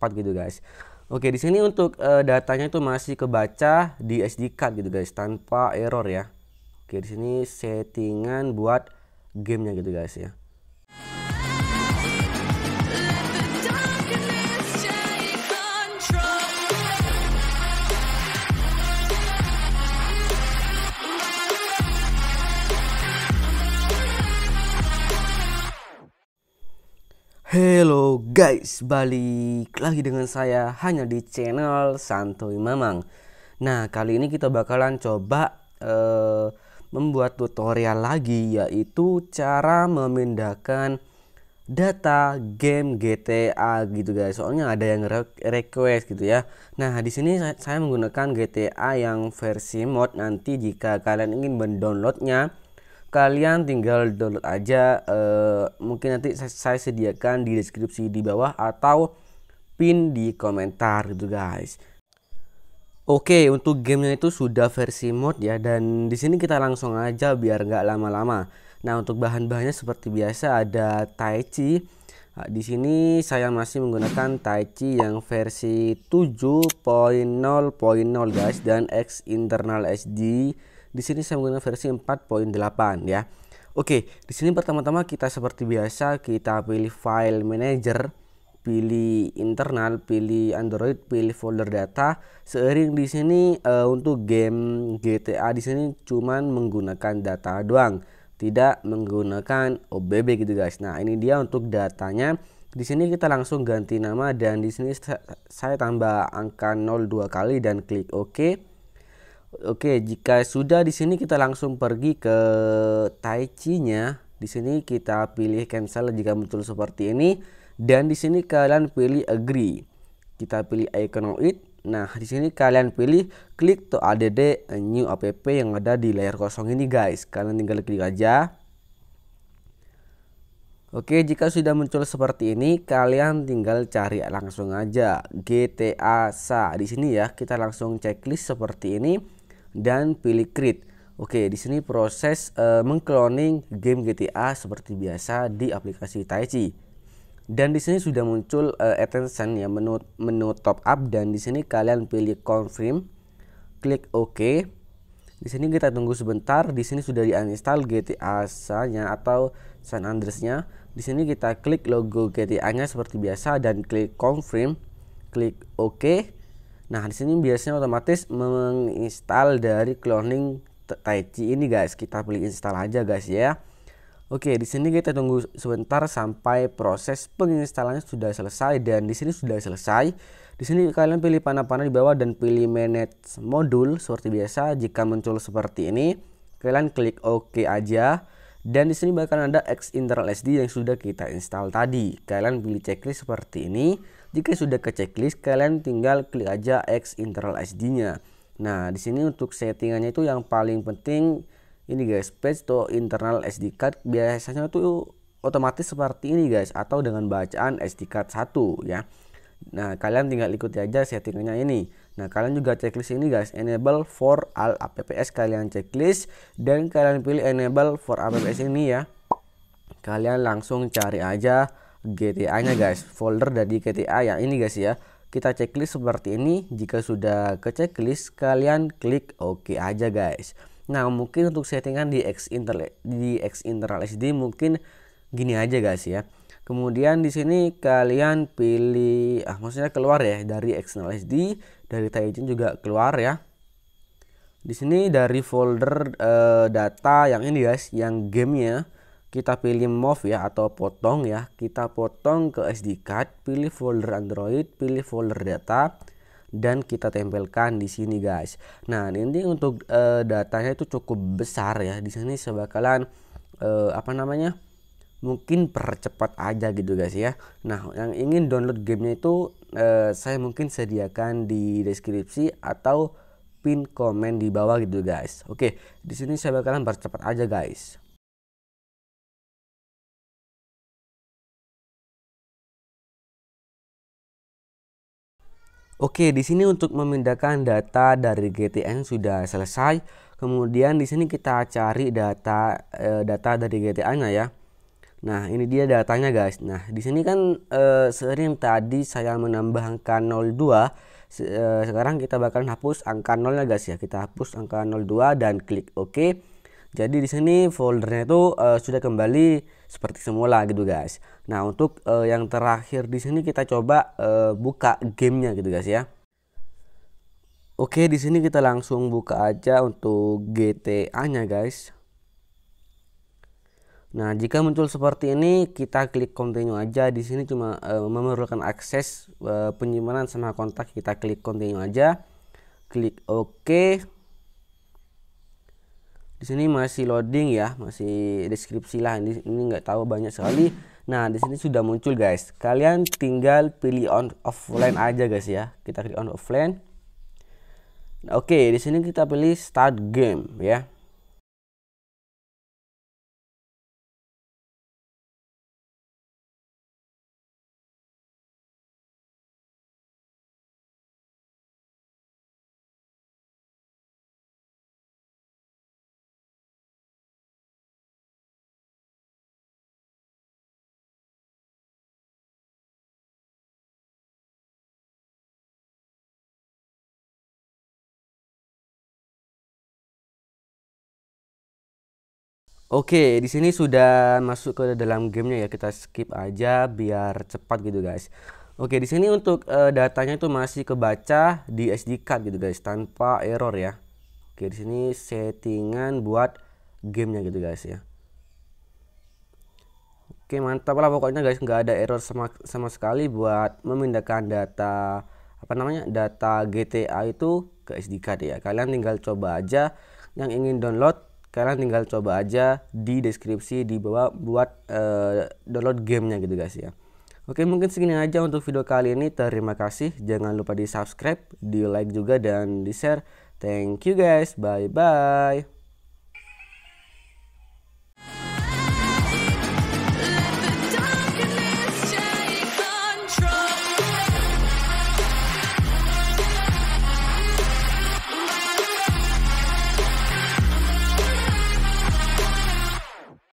cepat gitu guys. Oke, di sini untuk uh, datanya itu masih kebaca di SD card gitu guys tanpa error ya. Oke, di sini settingan buat gamenya gitu guys ya. Hello guys, balik lagi dengan saya hanya di channel Santuy Mamang. Nah, kali ini kita bakalan coba uh, membuat tutorial lagi yaitu cara memindahkan data game GTA gitu guys. Soalnya ada yang request gitu ya. Nah, di sini saya menggunakan GTA yang versi mod nanti jika kalian ingin mendownloadnya kalian tinggal download aja uh, mungkin nanti saya, sediakan di deskripsi di bawah atau pin di komentar gitu guys Oke untuk gamenya itu sudah versi mod ya dan di sini kita langsung aja biar nggak lama-lama. Nah untuk bahan-bahannya seperti biasa ada Taichi. Nah, di sini saya masih menggunakan Taichi yang versi 7.0.0 guys dan X internal SD di sini saya menggunakan versi 4.8 ya. Oke, di sini pertama-tama kita seperti biasa kita pilih file manager, pilih internal, pilih Android, pilih folder data. Seiring di sini uh, untuk game GTA di sini cuman menggunakan data doang, tidak menggunakan OBB gitu guys. Nah, ini dia untuk datanya. Di sini kita langsung ganti nama dan di sini saya tambah angka 02 kali dan klik OK. Oke, jika sudah di sini kita langsung pergi ke Tai Chi-nya. Di sini kita pilih cancel jika muncul seperti ini dan di sini kalian pilih agree. Kita pilih iconoid. Nah, di sini kalian pilih klik to add new app yang ada di layar kosong ini guys. Kalian tinggal klik aja. Oke, jika sudah muncul seperti ini, kalian tinggal cari langsung aja GTA SA di sini ya. Kita langsung checklist seperti ini dan pilih create. Oke, di sini proses uh, mengcloning game GTA seperti biasa di aplikasi Taichi. Dan di sini sudah muncul uh, attention ya menu menu top up dan di sini kalian pilih confirm, klik OK. Di sini kita tunggu sebentar. Di sini sudah diinstal GTA-nya atau San Andreas-nya. Di sini kita klik logo GTA-nya seperti biasa dan klik confirm, klik OK. Nah, di sini biasanya otomatis menginstal dari cloning Taichi ini guys. Kita pilih install aja guys ya. Oke, di sini kita tunggu sebentar sampai proses penginstalannya sudah selesai dan di sini sudah selesai. Di sini kalian pilih panah-panah di bawah dan pilih manage modul seperti biasa. Jika muncul seperti ini, kalian klik OK aja. Dan di sini bakal ada X internal SD yang sudah kita install tadi. Kalian pilih checklist seperti ini jika sudah ke checklist, kalian tinggal klik aja X internal SD-nya. Nah, di sini untuk settingannya itu yang paling penting ini guys, page to internal SD card biasanya itu otomatis seperti ini guys atau dengan bacaan SD card 1 ya. Nah, kalian tinggal ikuti aja settingannya ini. Nah, kalian juga checklist ini guys, enable for all apps kalian checklist dan kalian pilih enable for apps ini ya. Kalian langsung cari aja GTA-nya guys. Folder dari GTA yang ini guys ya. Kita checklist seperti ini. Jika sudah ke checklist kalian klik OK aja guys. Nah mungkin untuk settingan di X internal di X internal SD mungkin gini aja guys ya. Kemudian di sini kalian pilih ah maksudnya keluar ya dari external SD dari Taijin juga keluar ya. Di sini dari folder uh, data yang ini guys yang gamenya kita pilih move ya atau potong ya. Kita potong ke SD card pilih folder Android pilih folder data dan kita tempelkan di sini guys. Nah ini untuk uh, datanya itu cukup besar ya. Di sini sebakalan uh, apa namanya mungkin percepat aja gitu guys ya. Nah yang ingin download gamenya itu uh, saya mungkin sediakan di deskripsi atau pin komen di bawah gitu guys. Oke di sini saya bakalan percepat aja guys Oke, di sini untuk memindahkan data dari GTN sudah selesai. Kemudian di sini kita cari data e, data dari GTA-nya ya. Nah, ini dia datanya guys. Nah, di sini kan eh, sering tadi saya menambah angka 02. Se eh, sekarang kita bakal hapus angka 0 guys ya. Kita hapus angka 02 dan klik OK. Jadi di sini foldernya itu uh, sudah kembali seperti semula gitu guys. Nah untuk uh, yang terakhir di sini kita coba uh, buka gamenya gitu guys ya. Oke di sini kita langsung buka aja untuk GTA-nya guys. Nah, jika muncul seperti ini, kita klik continue aja. Di sini cuma uh, memerlukan akses uh, penyimpanan sama kontak, kita klik continue aja. Klik OK. Di sini masih loading ya, masih deskripsi lah. Ini ini nggak tahu banyak sekali. Nah, di sini sudah muncul guys. Kalian tinggal pilih on offline aja guys ya. Kita klik on offline. Oke, di sini kita pilih start game ya. Oke, di sini sudah masuk ke dalam gamenya ya. Kita skip aja biar cepat gitu guys. Oke, di sini untuk uh, datanya itu masih kebaca di SD card gitu guys, tanpa error ya. Oke, di sini settingan buat gamenya gitu guys ya. Oke, mantap lah pokoknya guys, nggak ada error sama sama sekali buat memindahkan data apa namanya data GTA itu ke SD card ya. Kalian tinggal coba aja yang ingin download kalian tinggal coba aja di deskripsi di bawah buat uh, download gamenya gitu guys ya. Oke mungkin segini aja untuk video kali ini. Terima kasih. Jangan lupa di subscribe di like juga dan di share. Thank you guys. Bye bye